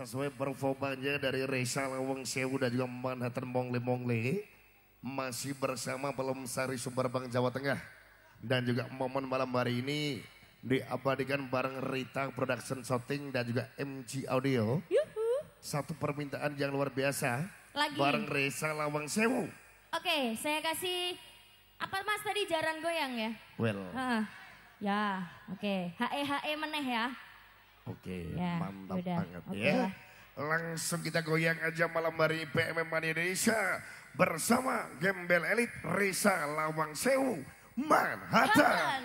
Sesuai performanya dari Reza Lawang Sewu dan juga Manhattan Mongle Mongle. Masih bersama Pelem Sari Sumberbang Jawa Tengah. Dan juga momen malam hari ini diabadikan bareng Rita Production Shooting dan juga MG Audio. Yuhu. Satu permintaan yang luar biasa. Lagi. Bareng Reza Lawang Sewu. Oke, saya kasih apa Mas tadi jaran goyang ya? Well, Hah. Ya, oke. HE HE meneh ya. Oke Ya, mantap udah. banget Oke ya. lah. Langsung kita goyang aja malam hari PMM Mania Indonesia bersama Gembel Elit Reza Lawang Sewu Manhattan. Manhattan,